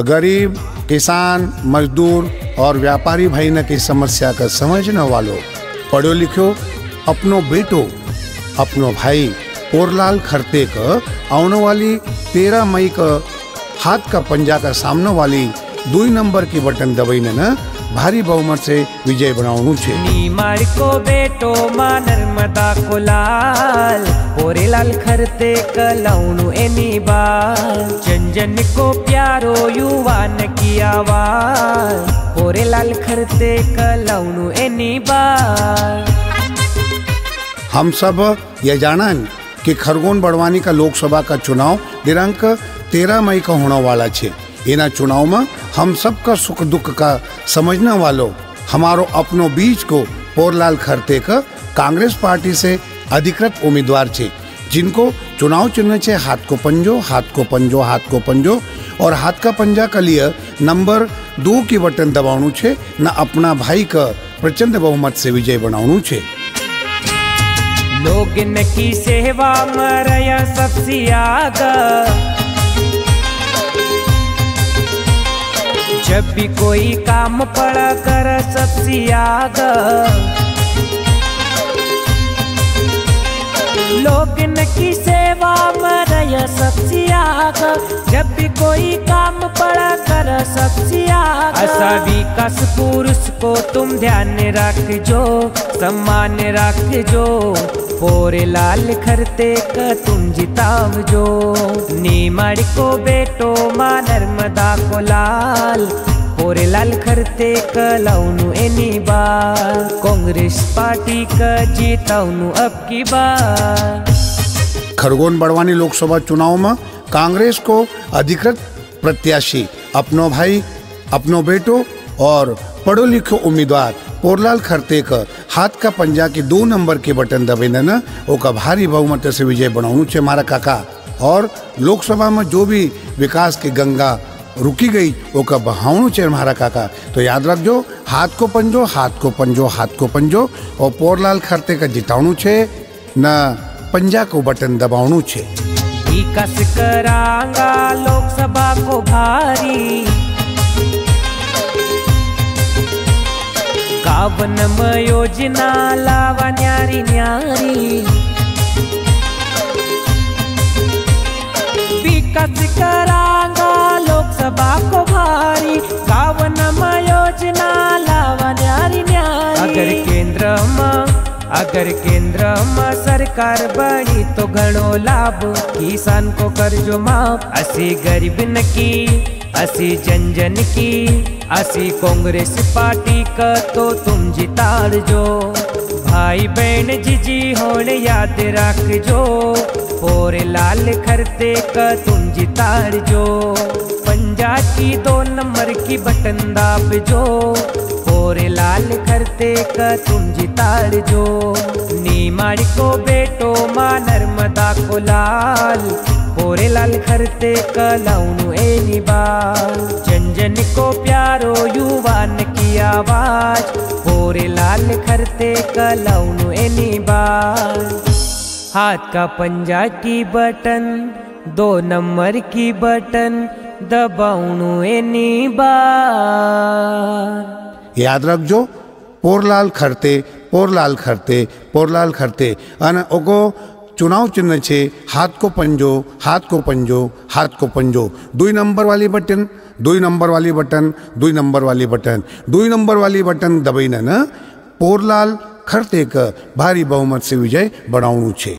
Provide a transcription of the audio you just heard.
गरीब, किसान, मजदूर और व्यापारी भाई न की समस्या का समझने वालों, पढ़ो लिखो, अपनो बेटो, अपनो भाई, पोरलाल खरते का आने वाली तेरह मई का हाथ का पंजा का सामने वाली दुई नंबर की बटन दबाई ने भारी बहुमत से विजय नीमाड़ को बेटो माँ नर्मदा को लाल पोरे लाल खरते कलौनु एनी बाल। जन को प्यारो युवान की आवाज़ पोरे लाल खरते कलौनु एनी बाल। हम सब ये जाना कि खरगोन बड़वानी का लोकसभा का चुनाव दिनांक तेरह मई का होने वाला छे। इना चुनाव में हम सबका सुख दुख का समझने वालों, हमारो अपनो बीच को पोरलाल खरते का कांग्रेस पार्टी से अधिकृत उम्मीदवार छे, जिनको चुनाव चिन्ह छे हाथ को पंजो, हाथ को पंजो, हाथ को पंजो, और हाथ का पंजा का लिए नंबर दो की बटन दबावनु छे, न अपना भाई का प्रचंड बहुमत से विजय बनावनु छे। लोग की सेवा मरया सबसे आगा। जब भी कोई काम पड़ा कर सबसे आगा लोग की सेवा मरया सबसे आगा जब भी कोई काम पड़ा कर सबसे आगा ऐसा विकास पुरुष को तुम ध्यान रख जो सम्मान रख जो लाल खरते का तुम जिताव जो। नीमड़ को बेटो माँ नर्मदा को लाल। पोरे लाल खरते का लाउनु एनी बार। कांग्रेस पार्टी का जीताउनु अब की बार। खरगोन बड़वानी लोकसभा चुनाव में कांग्रेस को अधिकृत प्रत्याशी अपनो भाई, अपनो बेटो और पढ़ो लिखो उम्मीदवार पोरलाल खरते का हाथ का पंजा की दो नंबर के बटन दबे ओका भारी बहुमत से विजय बनाऊ छे मारा काका। और लोकसभा में जो भी विकास की गंगा रुकी गई ओका बहावनु छे मारा काका। तो याद रखजो, हाथ को पंजो, हाथ को पंजो, हाथ को पंजो, और पोरलाल खरते का जितावनु छे न पंजा को बटन दबावनु छे। विकास करांगा लोकसभा को भारी। कावन योजना लावा न्यारी न्यारी विकास करांगा लोकसभा को भारी कावन योजना लावा न्यारी न्यारी अगर केंद्र में अगर केंद्र में सरकार बड़ी तो घणो लाभ किसान को कर्जो माफ़ असी गरीब न की असी जन जन की असी कांग्रेस पार्टी का तो तुम जिताड़ जो। भाई बहन जीजी होने याद रख जो। पोरे लाल खरते का तुम जिताड़ जो। पंजा की दो नंबर की बटन दाब जो। पोरे लाल खरते का तुम जिताड़ जो। नीमाड़ को बेटो माँ नर्मदा को लाल। पोरे लाल खरते का लाउनु एनी बाल। जन जन को प्यारो युवान की आवाज़। पोरे लाल खरते का लाउनु एनी बाल हाथ का पंजा की बटन, दो नंबर की बटन दबाउनु एनी बार याद रखजो, पोरलाल खरते पोरलाल खरते पोरलाल खरते। अन ओको चुनाव चिन्ह छे, हाथ को पंजो, हाथ को पंजो, हाथ को पंजो। दुई नंबर वाली बटन, दुई नंबर वाली बटन, दुई नंबर वाली बटन। दुई नंबर वाली बटन दबाई न पोरलाल खरते भारी बहुमत से विजय बनाऊ छे।